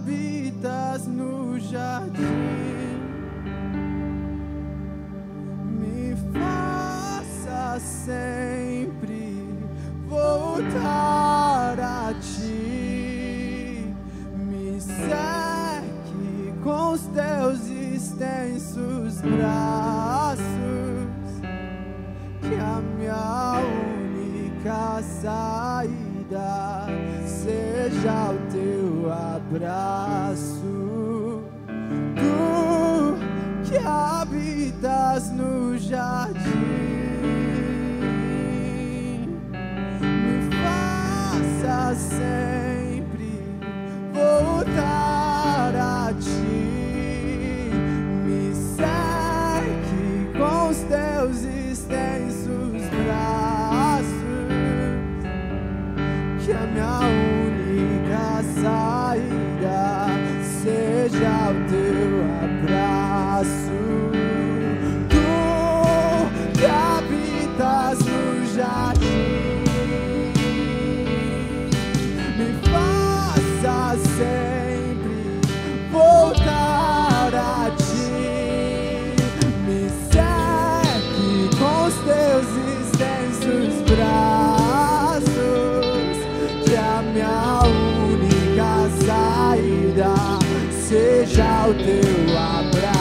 habitas no jardim, me faça sempre voltar a ti, me cerque com os teus extensos braços, que a minha única saída seja o abraço. Tu que habitas no jardim, seja o teu abraço.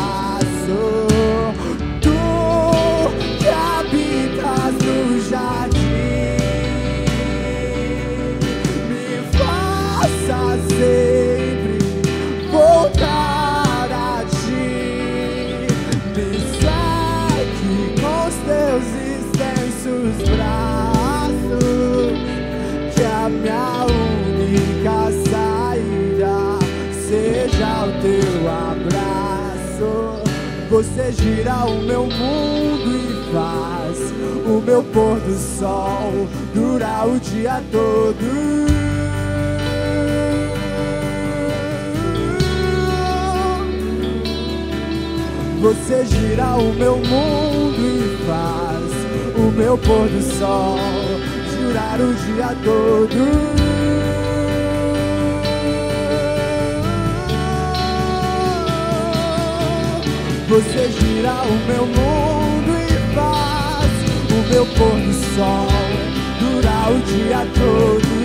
Você gira o meu mundo e faz o meu pôr do sol durar o dia todo. Você gira o meu mundo e faz o meu pôr do sol durar o dia todo. Você gira o meu mundo e faz o meu pôr do sol durar o dia todo.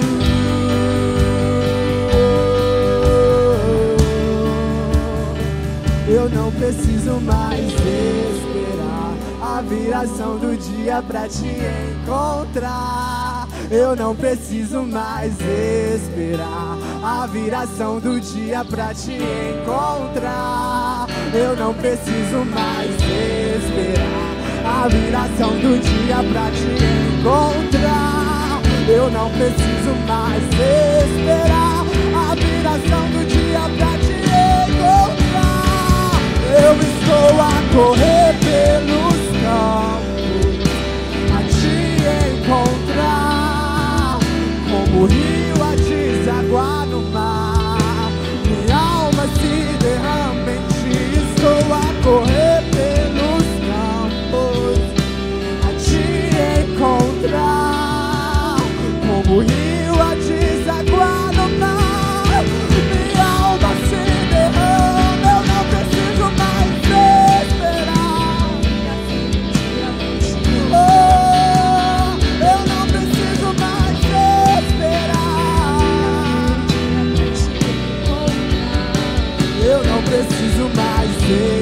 Eu não preciso mais esperar a viração do dia pra te encontrar. Eu não preciso mais esperar a viração do dia pra te encontrar. Eu não preciso mais esperar a viração do dia pra te encontrar. Eu não preciso mais esperar a viração do dia pra te encontrar. Eu estou a correr pelos campos a te encontrar, como rio preciso mais esperar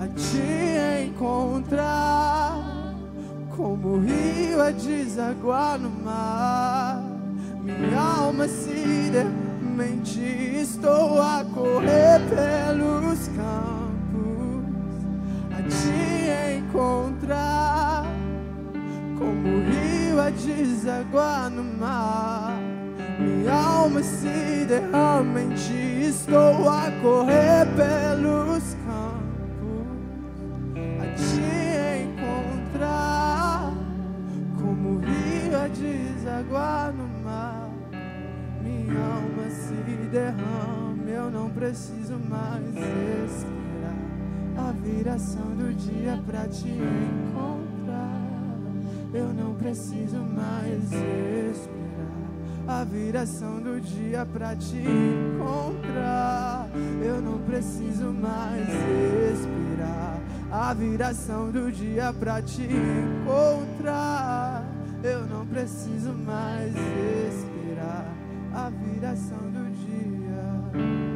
a te encontrar, como o rio a desaguar no mar. Minha alma se ti, estou a correr pelos campos a te encontrar, como o rio a desaguar no mar. Minha alma se derrama em ti. Estou a correr pelos campos preciso mais esperar a viração do dia pra te encontrar. Eu não preciso mais esperar a viração do dia pra te encontrar. Eu não preciso mais esperar a viração do dia pra te encontrar. Eu não preciso mais esperar a viração do dia.